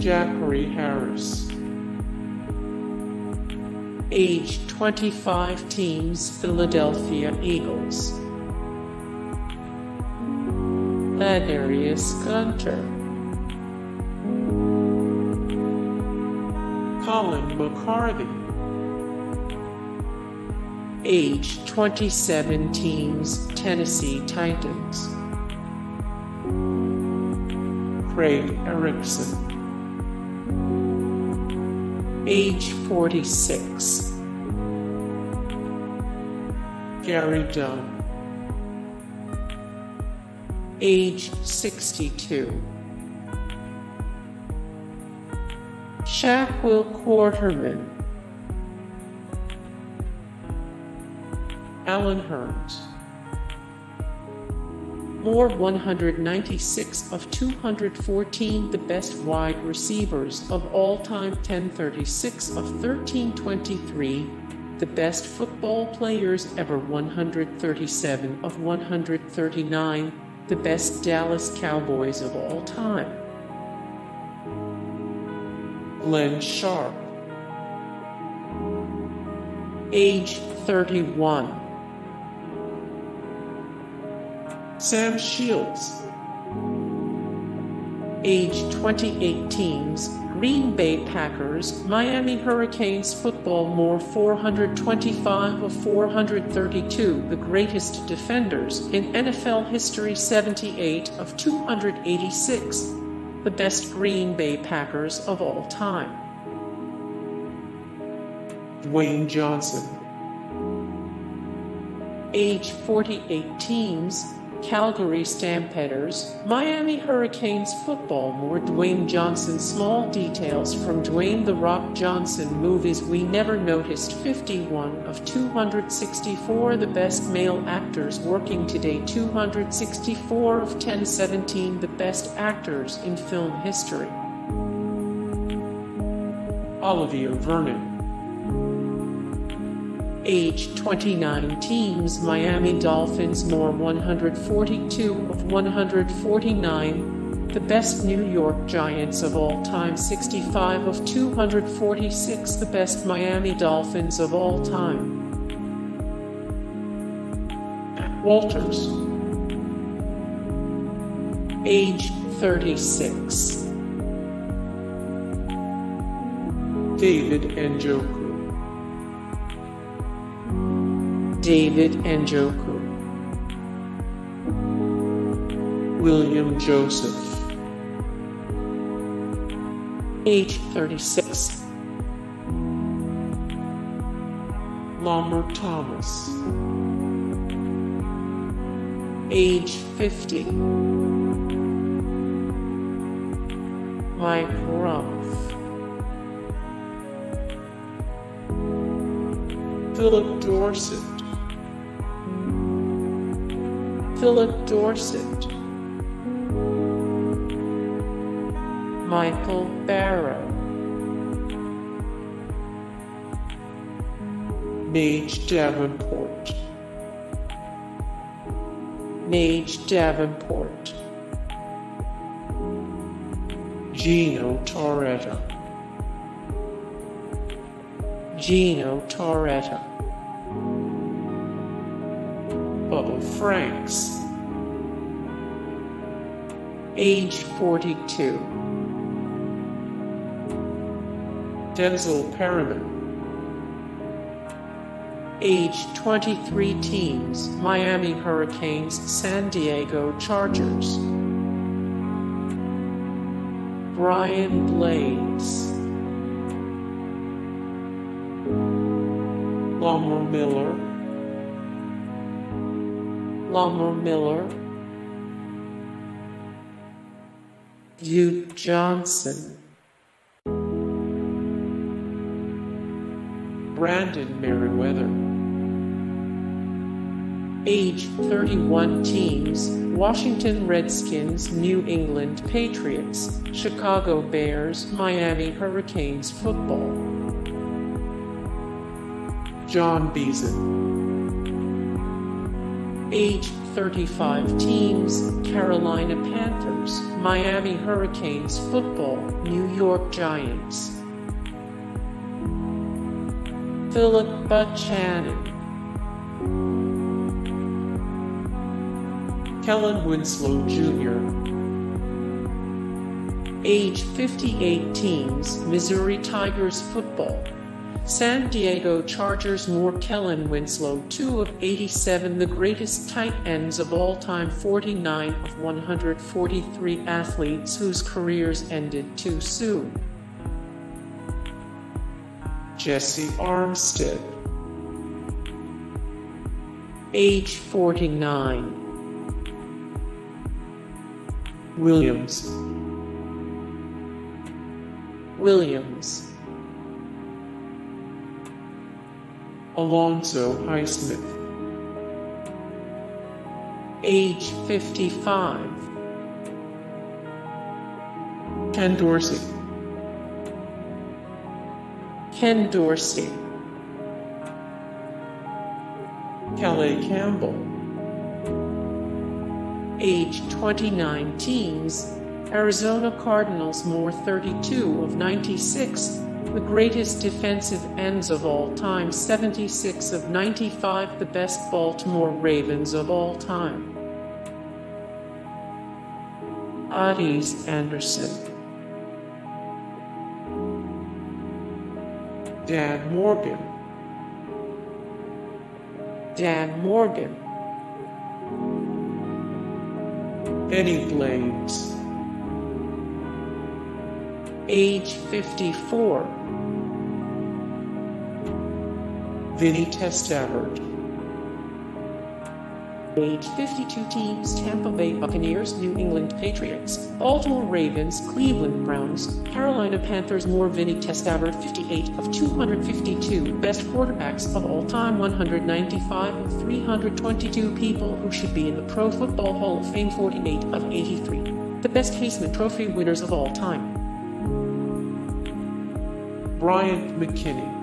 Jacory Harris. Age 25 teams Philadelphia Eagles. Ladarius Gunter. Colin McCarthy. Age 27 teams Tennessee Titans. Craig Erickson. Age 46. Gary Dunn. Age 62. Shaquille Quarterman. Allen Hurns. Moore 196 of 214 the best wide receivers of all time 1036 of 1323 the best football players ever 137 of 139 the best Dallas Cowboys of all time. Glenn Sharpe. Age 31 Sam Shields. Age 28 teams, Green Bay Packers, Miami Hurricanes football more 425 of 432, the greatest defenders in NFL history 78 of 286, the best Green Bay Packers of all time. Dwayne Johnson. Age 48 teams, Calgary Stampeders, Miami Hurricanes football more Dwayne Johnson small details from Dwayne The Rock Johnson movies we never noticed. 51 of 264 the best male actors working today. 264 of 1017 the best actors in film history. Olivier Vernon age 29 teams Miami Dolphins more 142 of 149 the best New York Giants of all time 65 of 246 the best Miami Dolphins of all time. Walters age 36 David Njoku David Njoku, William Joseph, age 36, Lamar Thomas, age 50, Mike Rumph, Phillip Dorsett, Phillip Dorsett, Michael Barrow, Najeh Davenport, Najeh Davenport, Gino Torretta, Gino Torretta. Bubba Franks, age 42. Denzel Perryman, age 23 teams, Miami Hurricanes, San Diego Chargers. Brian Blades, Lamar Miller, Lamar Miller, Duke Johnson, Brandon Meriweather. Age 31 teams Washington Redskins, New England Patriots, Chicago Bears, Miami Hurricanes football. Jon Beason. Age 35 teams Carolina Panthers, Miami Hurricanes Football, New York Giants. Phillip Buchanon. Kellen Winslow Jr. Age 58 teams Missouri Tigers Football, San Diego Chargers more Kellen Winslow, 2 of 87, the greatest tight ends of all time, 49 of 143 athletes whose careers ended too soon. Jessie Armstead, age 49. Williams, Williams. Alonzo Highsmith. Age 55. Ken Dorsey. Ken Dorsey. Calais Campbell. Age 29 teams, Arizona Cardinals more 32 of 96, the greatest defensive ends of all time, 76 of 95, the best Baltimore Ravens of all time. Ottis Anderson. Dan Morgan. Dan Morgan. Eddie Blades. Age 54. Vinny Testaverde. Age 52 teams Tampa Bay Buccaneers, New England Patriots, Baltimore Ravens, Cleveland Browns, Carolina Panthers. More Vinny Testaverde, 58 of 252 best quarterbacks of all time, 195 of 322 people who should be in the Pro Football Hall of Fame, 48 of 83. The best Heisman Trophy winners of all time. Bryant McKinnie.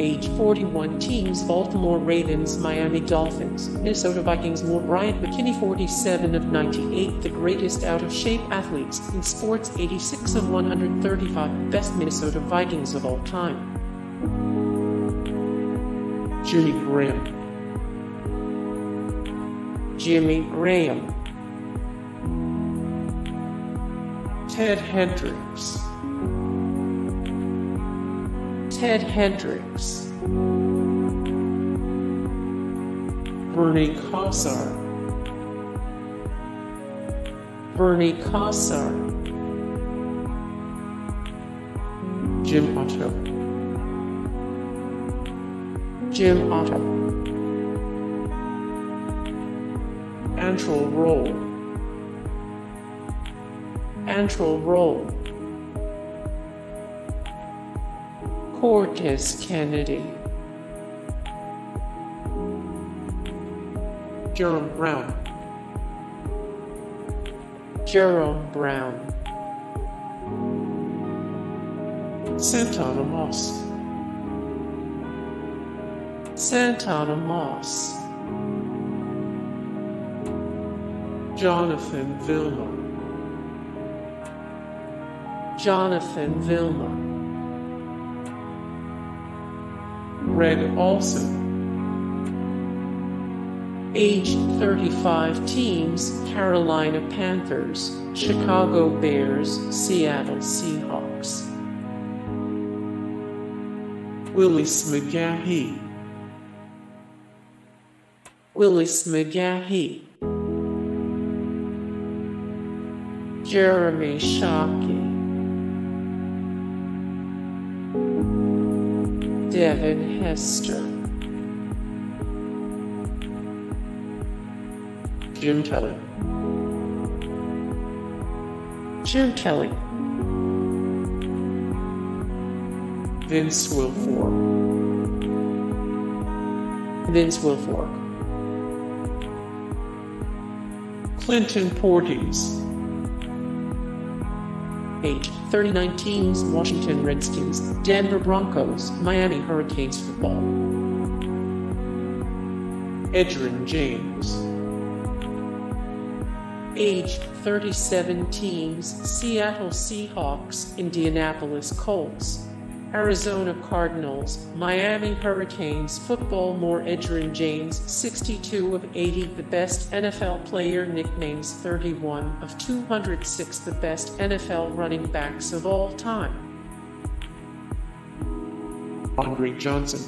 age 41 teams Baltimore Ravens, Miami Dolphins, Minnesota Vikings more Bryant McKinnie, 47 of 98 the greatest out of shape athletes in sports 86 of 135 best Minnesota Vikings of all time. Jimmy Graham Jimmy Graham Ted Hendricks Ted Hendricks, Bernie Kosar, Bernie Kosar, Jim Otto, Jim Otto, Antrel Rolle, Antrel Rolle. Cortez Kennedy. Jerome Brown. Jerome Brown. Santana Moss. Santana Moss. Jonathan Vilma. Jonathan Vilma. Greg Olsen. Age 35 teams Carolina Panthers, Chicago Bears, Seattle Seahawks. Willis McGahee. Willis McGahee. Jeremy Shockey. Devin Hester. Jim Kelly. Jim Kelly. Vince Wilfork. Vince Wilfork. Clinton Portis. 8. 39 teams Washington Redskins, Denver Broncos, Miami Hurricanes football. Edgerrin James. Age 37 teams Seattle Seahawks, Indianapolis Colts, Arizona Cardinals, Miami Hurricanes football more Edgerrin James 62 of 80 the best NFL player nicknames 31 of 206 the best NFL running backs of all time. Andre Johnson.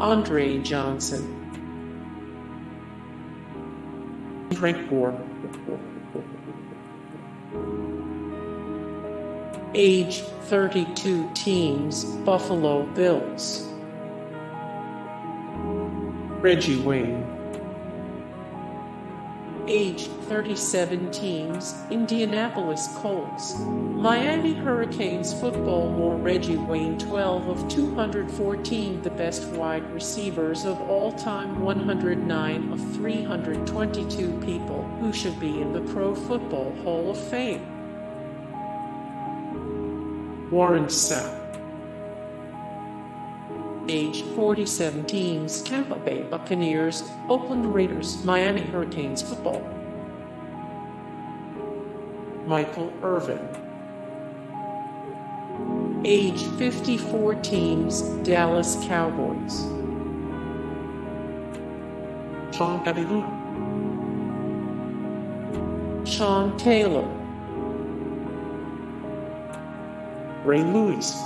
Andre Johnson. Frank Gore age 32 teams Buffalo Bills. Reggie Wayne. Age 37 teams Indianapolis Colts. Miami Hurricanes football more Reggie Wayne 12 of 214 the best wide receivers of all time 109 of 322 people who should be in the Pro Football Hall of Fame. Warren Sapp. Age 47 teams Tampa Bay Buccaneers, Oakland Raiders, Miami Hurricanes football. Michael Irvin. Age 54 teams Dallas Cowboys. Sean Abilu. Sean Taylor. Ray Lewis.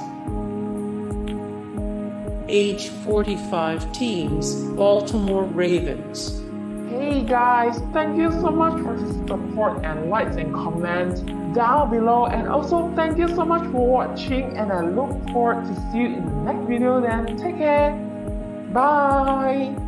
Age 45 teams, Baltimore Ravens. Hey guys, thank you so much for the support and likes and comments down below and also thank you so much for watching and I look forward to see you in the next video then. Take care. Bye.